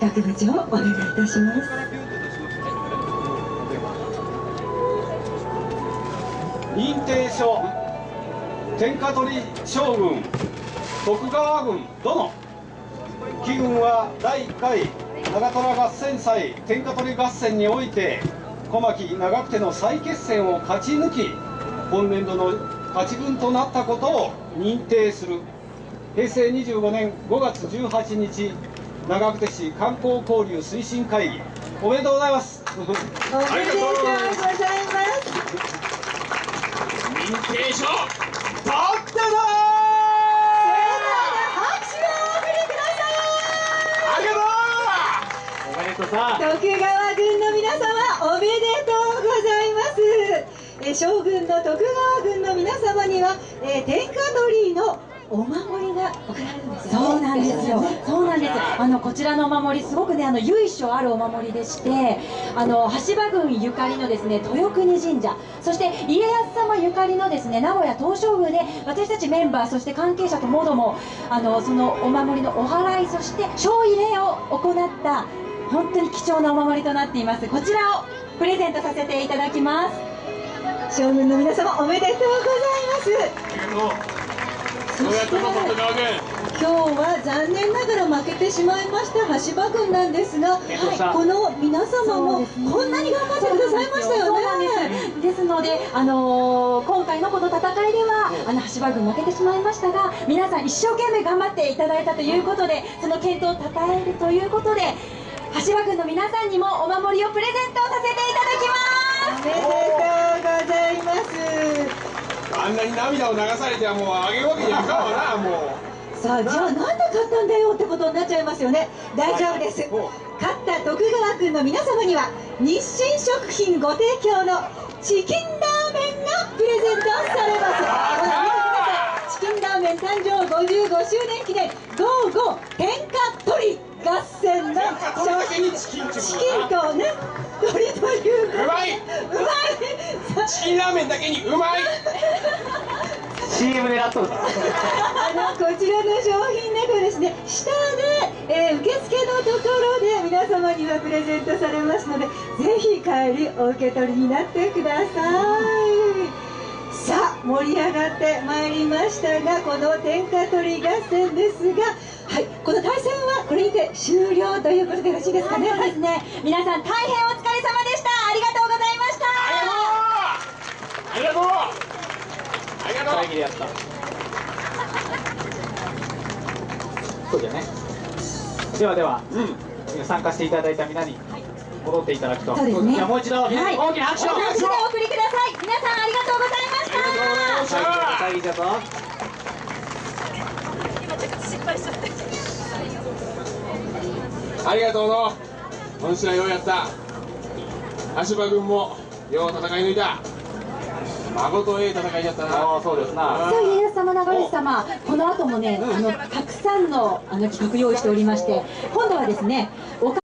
学部長お願いいたします。認定書天下取り将軍徳川軍殿。貴軍は第1回長虎合戦祭天下取り合戦において小牧長久手の再決戦を勝ち抜き今年度の勝ち軍となったことを認定する。平成25年5月18日長久手市観光交流推進会議。おめでとうございます。おめでとう。ございます認定書取ったぞ拍手をお送りくださありがとう。おめでとう。徳川軍の皆様おめでとうございます。え将軍の徳川軍の皆様には、えー天下取りのお守りが贈られるんですねそうなんですよ。そうなんです。あのこちらのお守りすごくねあの由緒あるお守りでして、あの橋場郡ゆかりのですね豊国神社、そして家康様ゆかりのですね名古屋東照宮で私たちメンバーそして関係者ともどもあのそのお守りのお祓いそして小入れを行った本当に貴重なお守りとなっています。こちらをプレゼントさせていただきます。将軍の皆様おめでとうございます今日は残念ながら負けてしまいました橋場軍なんですが、はいこの皆様もこんなに頑張ってくださいましたよね。です。ですので、あのー今回のこの戦いではあの橋場軍負けてしまいましたが皆さん一生懸命頑張っていただいたということでその健闘をたたえるということで橋場軍の皆さんにもお守りをプレゼントさせていただきます。おめでとうございますあんなに涙を流されてはもうあげるわけにはいかんわなもさあじゃあなんで勝ったんだよってことになっちゃいますよね。大丈夫です、ほ勝った徳川軍の皆様には日清食品ご提供のチキンラーメンがプレゼントされます。チキンラーメン誕生55周年記念ゴーゴー天下取り合戦のこれだけにチキンとね鳥ということでうまいうまいチキンラーメンだけにうまい。CM 狙っとる。あのこちらの商品などですね。下で、えー受付のところで皆様にはプレゼントされますのでぜひ帰りお受け取りになってください。さあ盛り上がってまいりましたがこの天下取り合戦ですがはいこの対戦はこれにて終了ということでよろしいですかね。そうですね。皆さん大変お疲れ様でしたありがとうございましたありがとう。ありがとう。ありがとうでやったそうじゃね。ではでは、参加していただいた皆に戻っていただくと、そうですねじゃあもう一度、はい大きな拍手を。拍手でお送りください。皆さんありがとうございましたありがとうございました会議だぞありがとうの。今週はようやった。橋場軍もよう戦い抜いた誠ええ戦いだったな。ああそうですな。さあ家康様長吉様。この後もねあのたくさんのあの企画用意しておりまして今度はですね岡